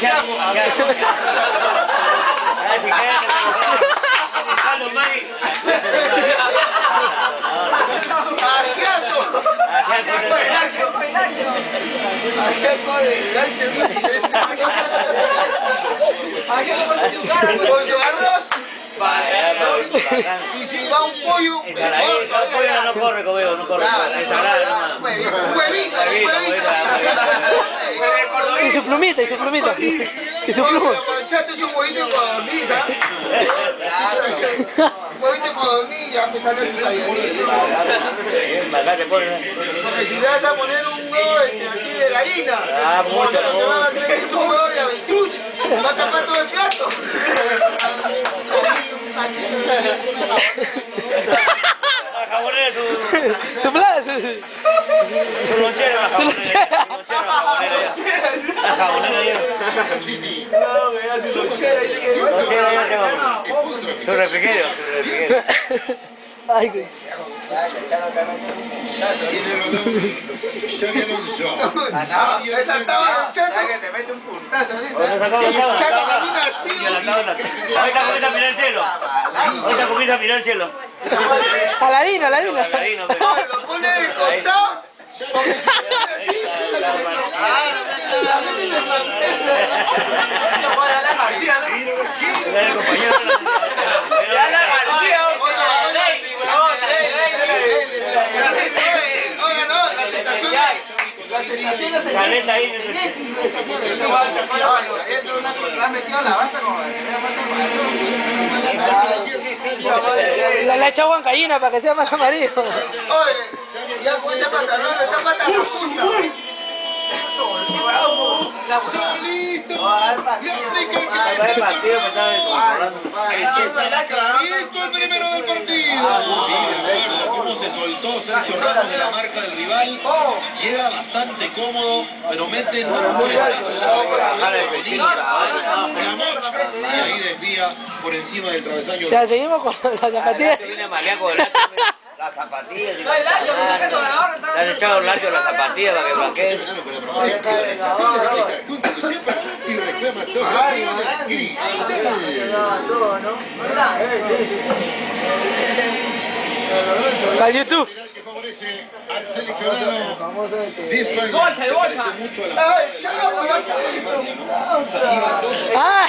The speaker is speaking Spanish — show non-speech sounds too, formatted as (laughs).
(laughs) Con su arroz. Y si va un pollo, El pollo no corre, conmigo, no corre. Un huevito, un huevito, un huevito. Y su plumita, y su plumita. Y su pluma. Es un huevito para dormir, ¿sabes? (laughs) Claro. Un huevito para dormir y ya sale su. Porque si le vas a poner un huevo este, así de gallina, Ah, mucho, porque no se van a creer que es un huevo de avestruz, va a tapar todo el plato. (laughs) La jabonera su, Su su... su lonchera, la Su jabonera. lonchera. La jabonera ya. La jabonera ya. Lonchera ya tengo. Su refrigerio, su refrigerio. Ay, güey. Esa estaba chato que te mete un puntazo ¿Dónde ahorita. Chato camina así. Ahorita comienza a mirar el cielo. Ahorita comienza a mirar el cielo. Aladino, aladino. Aladino, Lo pone costado. Porque si así, la en la- las estaciones. Caleta ahí. La han metido a la como le echó huancaína para que sea más amarillo. Oye, ya con ese pantalón le está patando la punta. Acá el partido me estaba clarito el primero del partido. Sí, de acuerdo. Cómo se soltó Sergio Ramos de la marca del rival. Llega bastante cómodo, pero mete un frentazo Bajar el vestido. Una mocha. Y ahí desvía por encima del travesaño. Ya seguimos con las zapatillas. No Le han echado el las zapatillas para que blanqueen. Y reclama dos campeones. Cristal. Para YouTube. que favorece al seleccionado de España. Se parece mucho a la Ay, chao, Alemania, ¿no? Iban dos Ah.